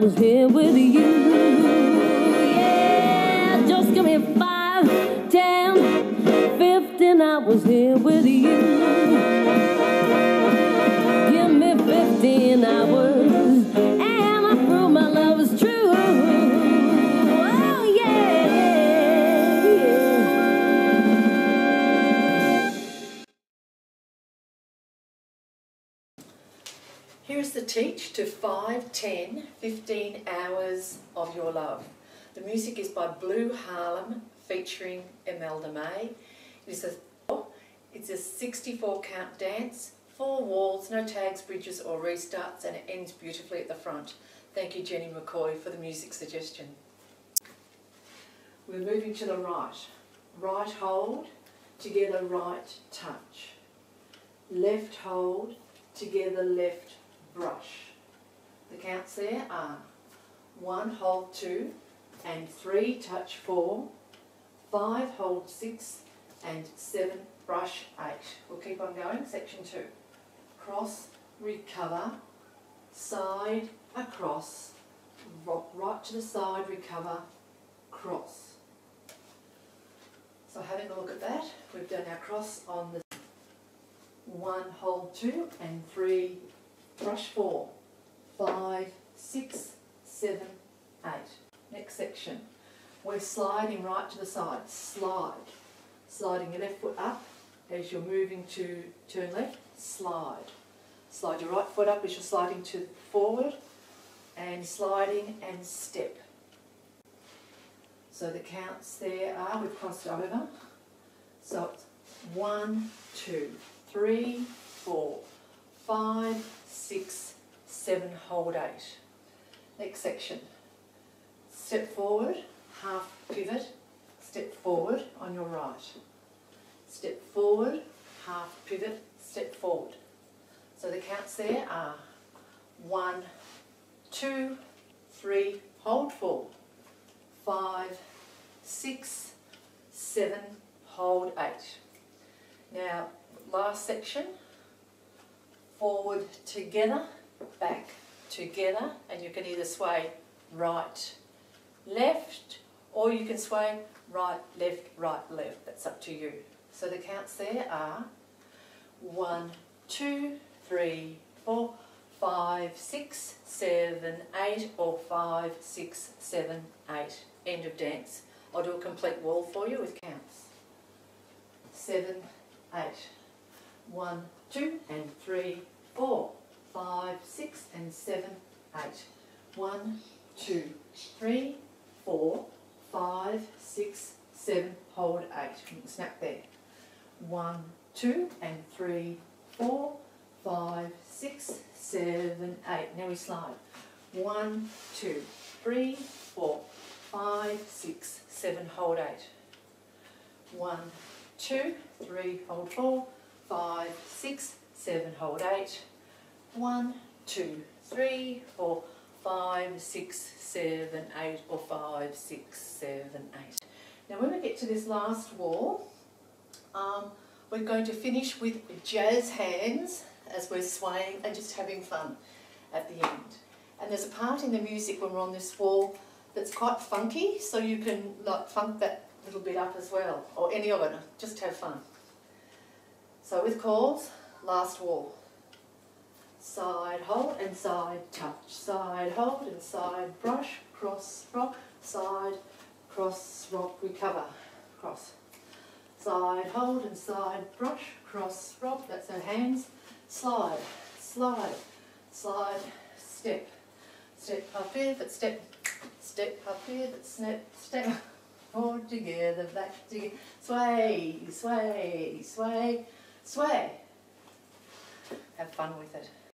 was here with you. Yeah, just give me five, ten, fifteen. I was here with you. Here's the teach to 5, 10, 15 hours of your love. The music is by Blue Harlem featuring Imelda May. It is a it's a 64 count dance, four walls, no tags, bridges or restarts and it ends beautifully at the front. Thank you Jenny McCoy for the music suggestion. We're moving to the right. Right hold, together right touch. Left hold, together left brush. The counts there are one hold two and three touch four, five hold six and seven brush eight. We'll keep on going, section two. Cross, recover, side, across, rock right to the side, recover, cross. So having a look at that, we've done our cross on the one, hold two, and three, brush four, five, six, seven, eight. Next section. We're sliding right to the side. Slide. Sliding your left foot up as you're moving to turn left. Slide. Slide your right foot up as you're sliding to forward and sliding and step. So the counts there are, we've crossed over. So it's one, two, three, four, five, six, seven, hold eight. Next section. Step forward, half pivot, step forward on your right. Step forward, half pivot, step forward. So the counts there are one, two, three, hold four, five, six, seven, hold eight. Now, last section, forward together, back together, and you can either sway right, left, or you can sway right, left, right, left. That's up to you. So the counts there are one, two, three, four, five, six, seven, eight, or five, six, seven, eight. End of dance. I'll do a complete wall for you with counts. Seven, eight. One, two, and three, four, five, six, and seven, eight. One, two, three, four, five, six, seven, hold eight. Snap there. One, two, and three, four, five, six, seven, eight. Now we slide. One, two, three, four, five, six, seven, hold eight. One, two, three, hold four, five, six, seven, hold eight. One, two, three, four, five, six, seven, eight, or five, six, seven, eight. Now when we get to this last wall, um, we're going to finish with jazz hands as we're swaying and just having fun at the end. And there's a part in the music when we're on this wall that's quite funky, so you can like funk that little bit up as well, or any of it, just have fun. So with calls, last wall. Side hold and side touch, side hold and side brush, cross rock, side, cross rock, recover, cross. Side hold and side brush, cross rock, that's our hands, slide, slide, slide, step, step up here, but step, step up here, but snap, step, forward together, back together, sway, sway, sway, sway. Have fun with it.